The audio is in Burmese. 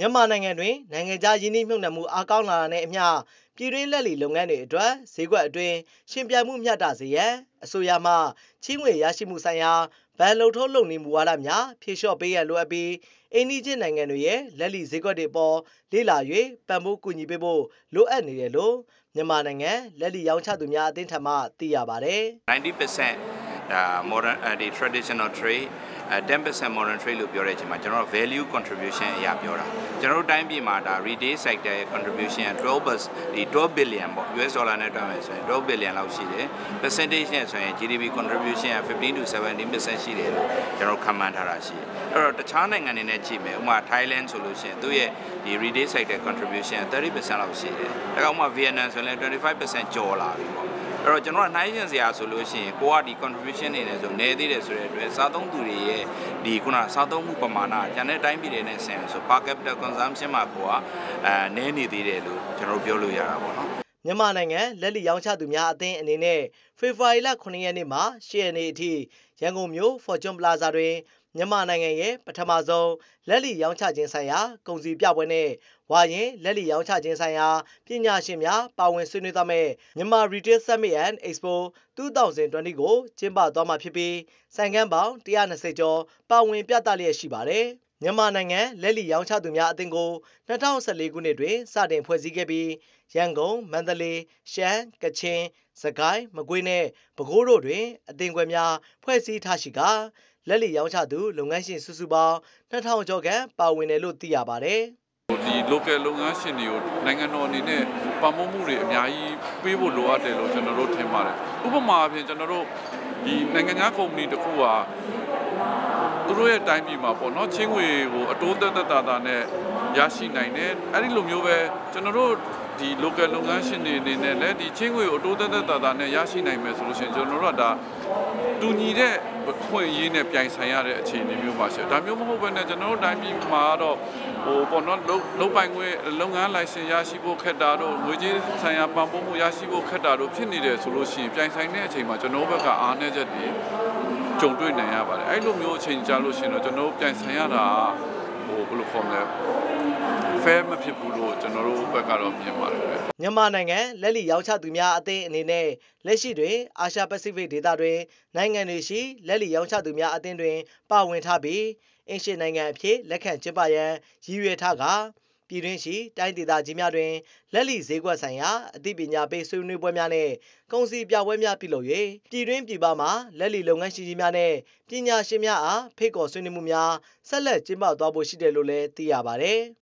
မြန်မာနိုင်ငံတွင် နိုင်ငံခြားယင်းနှိမ့်မြုပ်နှံမှု အားကောင်းလာတာနဲ့အမျှ ပြည်တွင်းလက်လီလုပ်ငန်းတွေအတွက် ဈေးကွက်အတွင်းရှင်ပြိုင်မှုမျှတစေရန် အစိုးရမှ ချီးငွေရရှိမှုဆိုင်ရာဗန်လုံထုံးလုပ်နေမူဝါဒများ ဖြည့်လျှော့ပေးရန် လိုအပ်ပြီး အိန္ဒိချင်းနိုင်ငံတွေရဲ့ လက်လီဈေးကွက်တွေပေါ် လေ့လာ၍ပံ့ပိုးကူညီပေးဖို့ လိုအပ်နေတယ်လို့ မြန်မာနိုင်ငံ လက်လီရောင်းချသူများအသင်းထံမှ သိရပါတယ် 90%ဒါ modern ဒီ traditional trade 10% modern trade လို့ပြောတဲ့အချိန်မှာကျွန်တော်တို့ value contribution အရာပြောတာကျွန်တော်တို့တိုင်းပြည်မှာဒါ retail sector ရဲ့ contribution 12ဒီ12 billion ပေါ့ US dollar နဲ့တွက်မယ်ဆိုရင်12 billion လောက်ရှိတယ် percentage နဲ့ဆိုရင် GDP contribution က15 to 17%ရှိတယ်လို့ကျွန်တော်ခန့်မှန်းထားတာရှိတယ်အဲ့တော့တခြားနိုင်ငံတွေနဲ့ကြည့်မယ်ဥပမာ Thailand ဆိုလို့ရှိရင်သူ့ရဲ့ဒီ retail sector contribution 30%လောက်ရှိတယ်ဒါကောင်မှ Vietnam ဆိုရင်လည်း25%ကျော်လာပြီပေါ့ အဲ့တော့ကျွန်တော်ကနှိုင်းရှင်စရာဆိုလို့ရှိရင်ကိုကဒီ contribution နေတယ်ဆိုနေသေးတယ်ဆိုတဲ့အတွက်စားသုံးသူတွေရဲ့ဒီခုနစားသုံးမှုပမာဏကျန်တဲ့တိုင်းပြည်တွေနဲ့ဆင်ဆို per capita consumption မှာကိုကအဲနည်းနေသေးတယ်လို့ကျွန်တော်ပြောလို့ရတာပေါ့နော် မြန်မာနိုင်ငံလက်လီရောင်းချသူများအသင်းအနေနဲ့ဖေဖော်ဝါရီလ9ရက်နေ့မှာ10ရက်နေ့အထိရန်ကုန်မြို့ Fortune Plaza တွင်မြန်မာနိုင်ငံရဲ့ပထမဆုံးလက်လီရောင်းချခြင်းဆိုင်ရာကုန်စည်ပြပွဲနဲ့ဝါရင်လက်လီရောင်းချခြင်းဆိုင်ရာပညာရှင်များပါဝင်ဆွေးနွေးသွားမယ့်မြန်မာ Retail Summit and Expo 2020ကိုကျင်းပသွားမှာဖြစ်ပြီးဆိုင်ကန်းပေါင်း120ကျော်ပါဝင်ပြသလျက်ရှိပါတယ်။ မြန်မာနိုင်ငံလက်လီရောင်းချသူများအသင်းကို2014ခုနှစ်တွင်စတင်ဖွဲ့စည်းခဲ့ပြီးရန်ကုန်၊မန္တလေး၊ရှမ်း၊ကချင်၊စကိုင်း၊မကွေးနဲ့ပဲခူးတို့တွင်အသင်းခွဲများဖွဲ့စည်းထားရှိကာလက်လီရောင်းချသူလုပ်ငန်းရှင်စုစုပေါင်း2000ကျော်ခန့်ပါဝင်တယ်လို့သိရပါတယ်။ဒီ local လုပ်ငန်းရှင်တွေကိုနိုင်ငံတော်အနေနဲ့ပံ့ပိုးမှုတွေအများကြီးပေးဖို့လိုအပ်တယ်လို့ကျွန်တော်တို့ထင်ပါတယ်။ဥပမာအဖြစ်ကျွန်တော်တို့ဒီနိုင်ငံခြားကုမ္ပဏီတစ်ခုက သူတို့ရဲ့တိုင်းပြည်မှာပေါ့နော်ချင်းငွေကိုအတိုးသက်သက်သာသာနဲ့ရရှိနိုင်တယ်အဲ့ဒီလိုမျိုးပဲကျွန်တော်တို့ဒီ local လုပ်ငန်းရှင်တွေအနေနဲ့လည်းဒီချင်းငွေကိုအတိုးသက်သက်သာသာနဲ့ရရှိနိုင်မယ်ဆိုလို့ရှိရင်ကျွန်တော်တို့ကဒါတူညီတဲ့ဖွင့်ရေးနဲ့ပြိုင်ဆိုင်ရတဲ့အခြေအနေမျိုးပါရှိတယ်ဒါမျိုးမဟုတ်ဘဲနဲ့ကျွန်တော်တို့တိုင်းပြည်မှာတော့ဟိုပေါ့နော်လုံပိုင်ခွင့်လုပ်ငန်းလိုင်စင်ရရှိဖို့ခက်တာတို့ငွေကြေးဆိုင်ရာပံ့ပိုးမှုရရှိဖို့ခက်တာတို့ဖြစ်နေတယ်ဆိုလို့ရှိရင်ပြိုင်ဆိုင်တဲ့အချိန်မှာကျွန်တော်တို့ဘက်ကအားနည်းချက်တွေ ကြုံတွေ့နိုင်ရပါတယ်အဲ့လိုမျိုးအချိန်ကြာလို့ရှိရင်တော့ကျွန်တော်တို့ပြိုင်ဆိုင်ရတာဟိုဘယ်လိုခေါ်မလဲ fair မဖြစ်ဘူးလို့ကျွန်တော်တို့ဘက်ကတော့မြင်ပါတယ်ဗျမြန်မာနိုင်ငံလက်လီရောင်းချသူများအသင်းအနေနဲ့လက်ရှိတွင်အာရှပစိဖိတ်ဒေသတွင်နိုင်ငံတွေရှိလက်လီရောင်းချသူများအသင်းတွင်ပါဝင်ထားပြီးအင်ရှင်နိုင်ငံအဖြစ်လက်ခံကျင်းပရန်ရည်ရွယ်ထားကာ ပြည်တွင်းရှိတိုင်းဒေသကြီးများတွင်လက်လီဈေးကွက်ဆိုင်ရာအသိပညာပေးဆွေးနွေးပွဲများနဲ့ကုန်စည်ပြပွဲများပြုလုပ်၍ပြည်တွင်းပြည်ပမှလက်လီလုပ်ငန်းရှင်ကြီးများနဲ့ပညာရှင်များအားဖိတ်ခေါ်ဆွေးနွေးမှုများဆက်လက်ကျင်းပသွားဖို့ရှိတယ်လို့လည်းသိရပါဗျ။